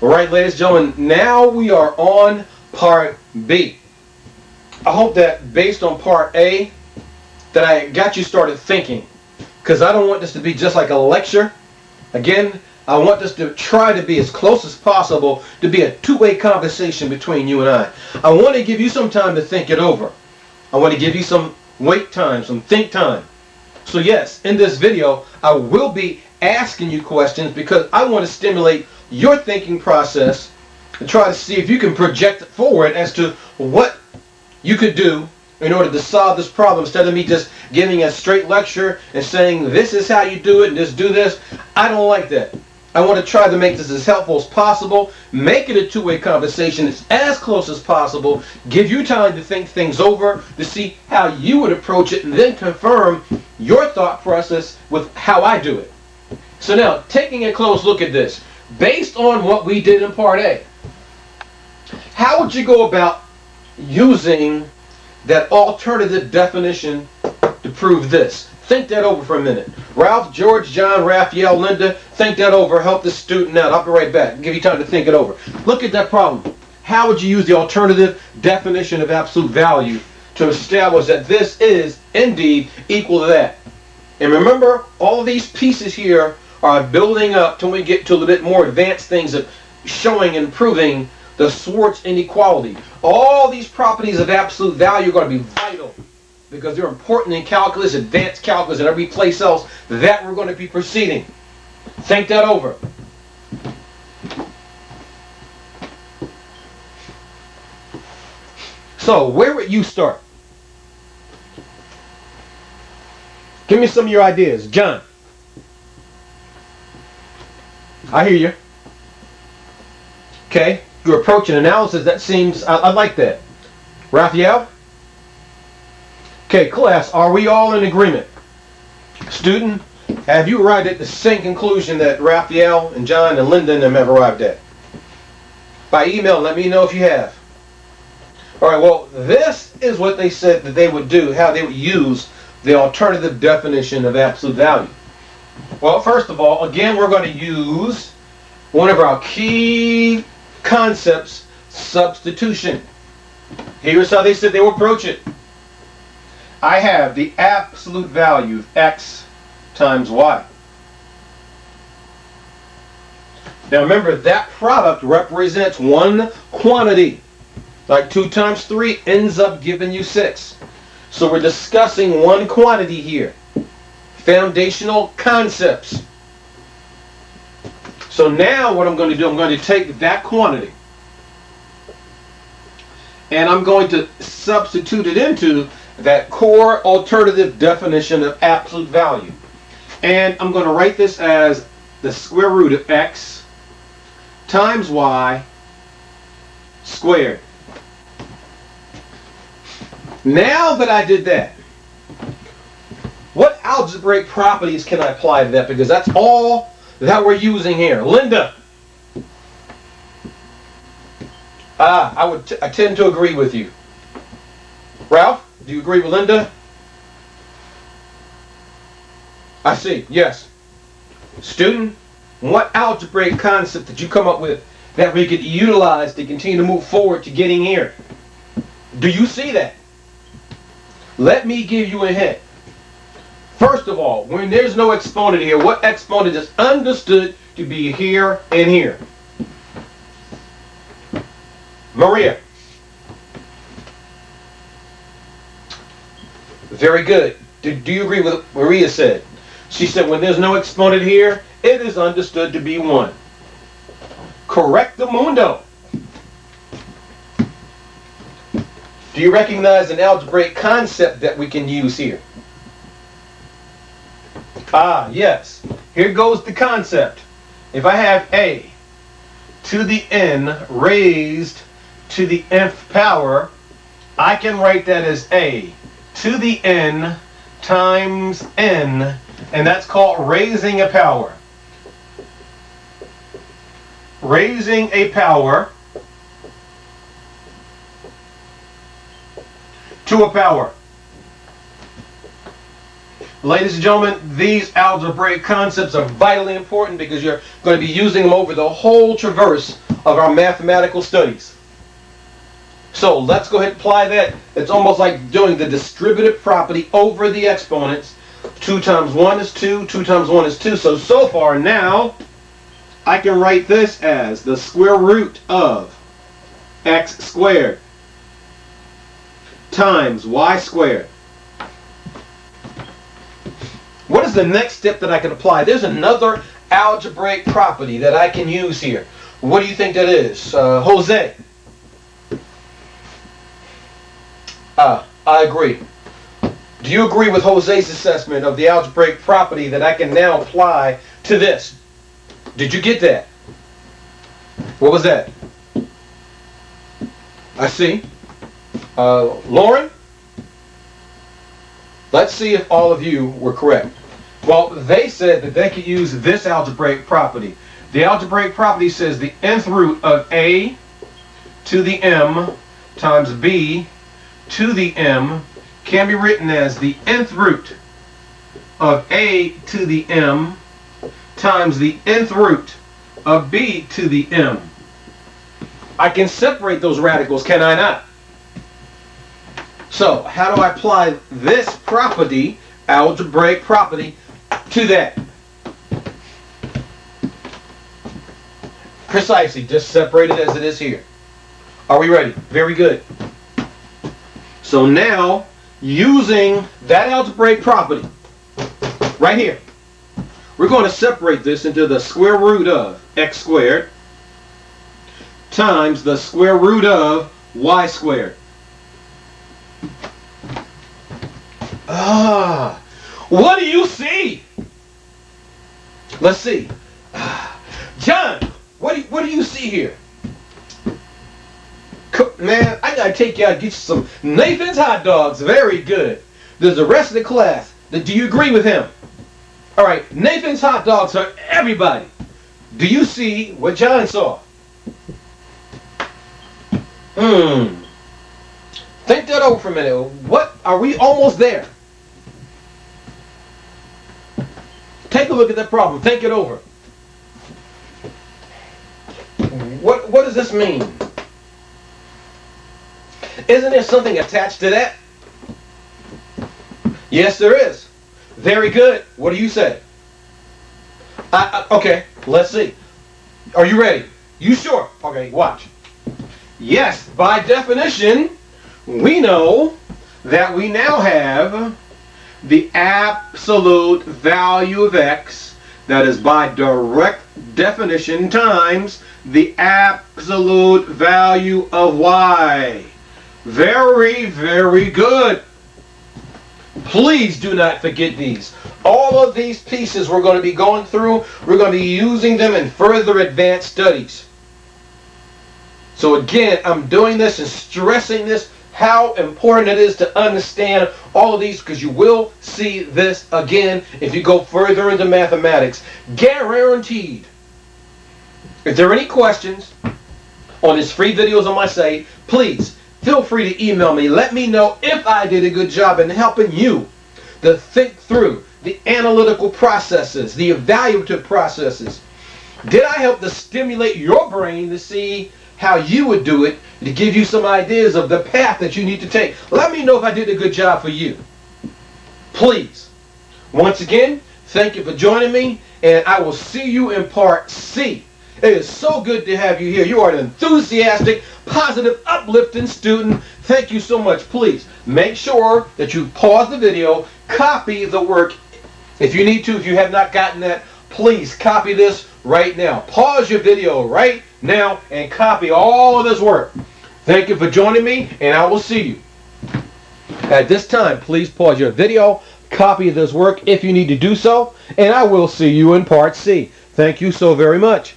All right, ladies and gentlemen, now we are on part B. I hope that based on part A, that I got you started thinking. Because I don't want this to be just like a lecture. Again, I want this to try to be as close as possible to be a two-way conversation between you and I. I want to give you some time to think it over. I want to give you some wait time, some think time. So yes, in this video, I will be asking you questions because I want to stimulate your thinking process and try to see if you can project forward as to what you could do in order to solve this problem instead of me just giving a straight lecture and saying this is how you do it and just do this. I don't like that. I want to try to make this as helpful as possible, make it a two-way conversation as close as possible, give you time to think things over, to see how you would approach it, and then confirm your thought process with how I do it. So now, taking a close look at this, based on what we did in Part A, how would you go about using that alternative definition to prove this? Think that over for a minute. Ralph, George, John, Raphael, Linda, think that over. Help the student out. I'll be right back. Give you time to think it over. Look at that problem. How would you use the alternative definition of absolute value to establish that this is indeed equal to that? And remember, all these pieces here are building up till we get to a little bit more advanced things of showing and proving the Schwarz inequality. All these properties of absolute value are going to be vital because they're important in calculus, advanced calculus, and every place else that we're going to be proceeding. Think that over. So, where would you start? Give me some of your ideas. John. I hear you. Okay. You approach an analysis. That seems, I, I like that. Raphael? Okay, class, are we all in agreement? Student, have you arrived at the same conclusion that Raphael and John and Lyndon have arrived at? By email, let me know if you have. All right, well, this is what they said that they would do, how they would use the alternative definition of absolute value. Well, first of all, again, we're going to use one of our key concepts, substitution. Here's how they said they will approach it. I have the absolute value of x times y. Now remember, that product represents one quantity. Like 2 times 3 ends up giving you 6. So we're discussing one quantity here. Foundational concepts. So now what I'm going to do, I'm going to take that quantity and I'm going to substitute it into that core alternative definition of absolute value. And I'm going to write this as the square root of x times y squared. Now that I did that, what algebraic properties can I apply to that? Because that's all that we're using here. Linda. Ah, I would. I tend to agree with you. Ralph, do you agree with Linda? I see. Yes. Student, what algebraic concept did you come up with that we could utilize to continue to move forward to getting here? Do you see that? Let me give you a hint. First of all, when there's no exponent here, what exponent is understood to be here and here? Maria. Very good. Do, do you agree with what Maria said? She said when there's no exponent here, it is understood to be 1. Correct the mundo. Do you recognize an algebraic concept that we can use here? Ah, yes. Here goes the concept. If I have a to the n raised to the nth power, I can write that as a to the n times n, and that's called raising a power. Raising a power to a power. Ladies and gentlemen, these algebraic concepts are vitally important because you're going to be using them over the whole traverse of our mathematical studies. So let's go ahead and apply that. It's almost like doing the distributive property over the exponents. 2 times 1 is 2, 2 times 1 is 2. So, so far now, I can write this as the square root of x squared times y squared. What is the next step that I can apply? There's another algebraic property that I can use here. What do you think that is? Uh, Jose? Ah, I agree. Do you agree with Jose's assessment of the algebraic property that I can now apply to this? Did you get that? What was that? I see. Uh, Lauren? Let's see if all of you were correct. Well, they said that they could use this algebraic property. The algebraic property says the nth root of a to the m times b to the m can be written as the nth root of a to the m times the nth root of b to the m. I can separate those radicals, can I not? So, how do I apply this property, algebraic property, to that? Precisely, just separated as it is here. Are we ready? Very good. So now, using that algebraic property, right here, we're going to separate this into the square root of x squared times the square root of y squared. Ah, what do you see? Let's see. John, what do you, what do you see here? Man, I gotta take you out and get you some Nathan's hot dogs. Very good. Does the rest of the class, do you agree with him? All right, Nathan's hot dogs are everybody. Do you see what John saw? Hmm. Think that over for a minute. What are we almost there? Take a look at that problem. Think it over. What what does this mean? Isn't there something attached to that? Yes, there is. Very good. What do you say? I, I, okay, let's see. Are you ready? You sure? Okay, watch. Yes, by definition, we know that we now have the absolute value of x, that is by direct definition, times the absolute value of y. Very, very good. Please do not forget these. All of these pieces we're going to be going through, we're going to be using them in further advanced studies. So again, I'm doing this and stressing this how important it is to understand all of these because you will see this again if you go further into mathematics. Guaranteed. If there are any questions on these free videos on my site, please feel free to email me. Let me know if I did a good job in helping you to think through the analytical processes, the evaluative processes. Did I help to stimulate your brain to see how you would do it to give you some ideas of the path that you need to take. Let me know if I did a good job for you. Please. Once again, thank you for joining me, and I will see you in part C. It is so good to have you here. You are an enthusiastic, positive, uplifting student. Thank you so much. Please make sure that you pause the video, copy the work. If you need to, if you have not gotten that, please copy this right now. Pause your video right now and copy all of this work. Thank you for joining me, and I will see you. At this time, please pause your video, copy this work if you need to do so, and I will see you in part C. Thank you so very much.